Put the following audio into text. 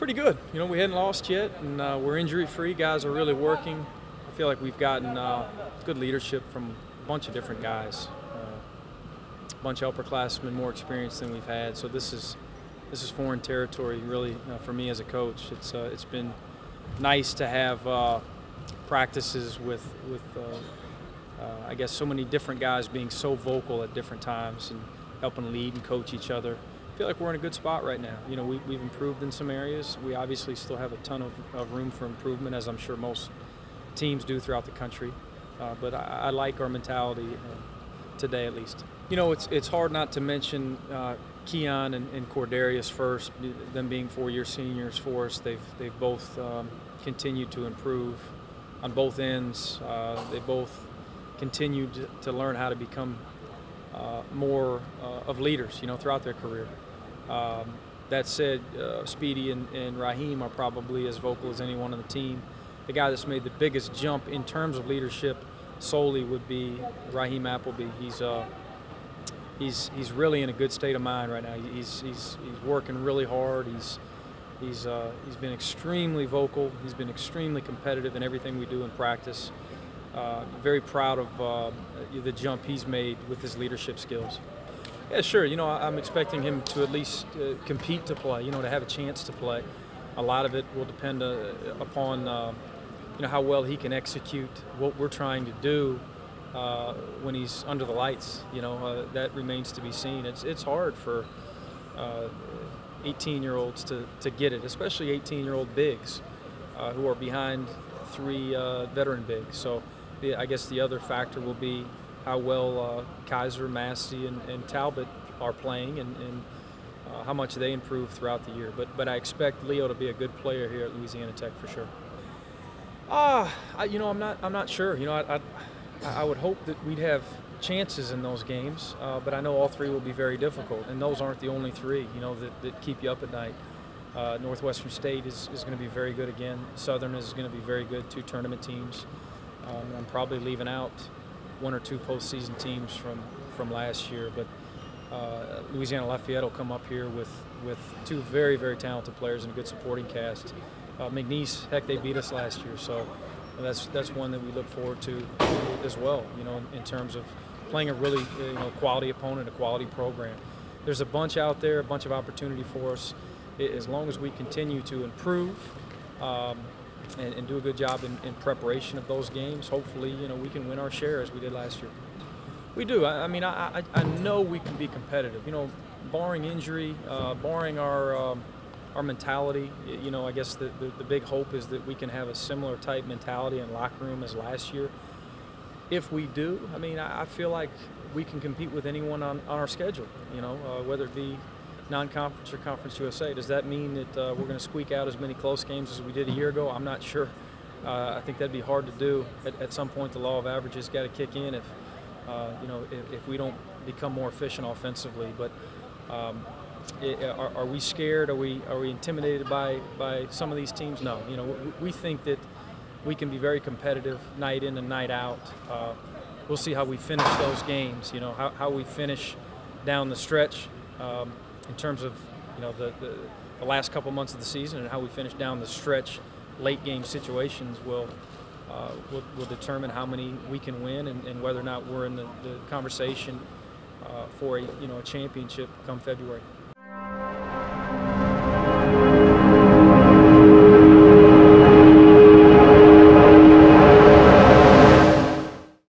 Pretty good. You know, we hadn't lost yet, and uh, we're injury free. Guys are really working. I feel like we've gotten uh, good leadership from a bunch of different guys. Uh, a bunch of upperclassmen, more experienced than we've had. So this is this is foreign territory, really, uh, for me as a coach. It's uh, it's been nice to have uh, practices with with I guess so many different guys being so vocal at different times and helping lead and coach each other feel like we're in a good spot right now. You know, we, have improved in some areas. We obviously still have a ton of, of, room for improvement, as I'm sure most teams do throughout the country. Uh, but I, I, like our mentality uh, today, at least. You know, it's it's hard not to mention uh, Keon and, and Cordarius first. Them being four-year seniors for us, they've they've both um, continued to improve on both ends. Uh, they both continued to learn how to become uh, more uh, of leaders, you know, throughout their career. Um, that said, uh, Speedy and, and Raheem are probably as vocal as anyone on the team. The guy that's made the biggest jump in terms of leadership solely would be Raheem Appleby. He's uh, he's he's really in a good state of mind right now. He's he's he's working really hard. He's he's uh, he's been extremely vocal. He's been extremely competitive in everything we do in practice. Uh, very proud of uh, the jump he's made with his leadership skills. Yeah, sure. You know, I'm expecting him to at least uh, compete to play. You know, to have a chance to play. A lot of it will depend uh, upon uh, you know how well he can execute what we're trying to do uh, when he's under the lights. You know, uh, that remains to be seen. It's it's hard for 18-year-olds uh, to to get it, especially 18-year-old bigs who are behind three veteran bigs. So, I guess the other factor will be how well uh, Kyser, Massey, and, and, Talbot are playing and, and uh, how much they improve throughout the year. But but I expect Leo to be a good player here at Louisiana Tech for sure. Ah, you know I'm not I'm not sure. You know I, I, I would hope that we'd have chances in those games, uh, but I know all three will be very difficult, and those aren't the only three. You know that, that keep you up at night. Uh, Northwestern State is, is going to be very good again. Southern is going to be very good. Two tournament teams. Um, I'm probably leaving out one or two postseason teams from, from last year, but uh, Louisiana Lafayette will come up here with, with two very, very talented players and a good supporting cast. Uh, McNeese, heck, they beat us last year, so that's that's one that we look forward to as well. You know, in, in terms of playing a really you know quality opponent, a quality program. There's a bunch out there, a bunch of opportunity for us. As long as we continue to improve, um, and, and do a good job in, in, preparation of those games, hopefully, you know, we can win our share as we did last year. We do. I, I mean, I, I, know we can be competitive. You know, barring injury, uh, barring our um, our mentality. You know, I guess the, the, the big hope is that we can have a similar type mentality in locker room as last year. If we do, I mean, I, I feel like we can compete with anyone on, on our schedule. You know, uh, whether it be non-conference or Conference USA. Does that mean that uh, we're going to squeak out as many close games as we did a year ago? I'm not sure. Uh, I think that'd be hard to do. At, at some point, the law of averages got to kick in if uh, you know if, if, we don't become more efficient offensively. But um, it, are, are, we scared? Are we are we intimidated by by some of these teams? No. You know, we, we think that we can be very competitive night in and night out. Uh, we'll see how we finish those games. You know, how, how we finish down the stretch. Um, in terms of you know the, the, the last couple months of the season and how we finish down the stretch, late game situations will uh, will, will, determine how many we can win and, and whether or not we're in the, the conversation uh, for a you know a championship come February.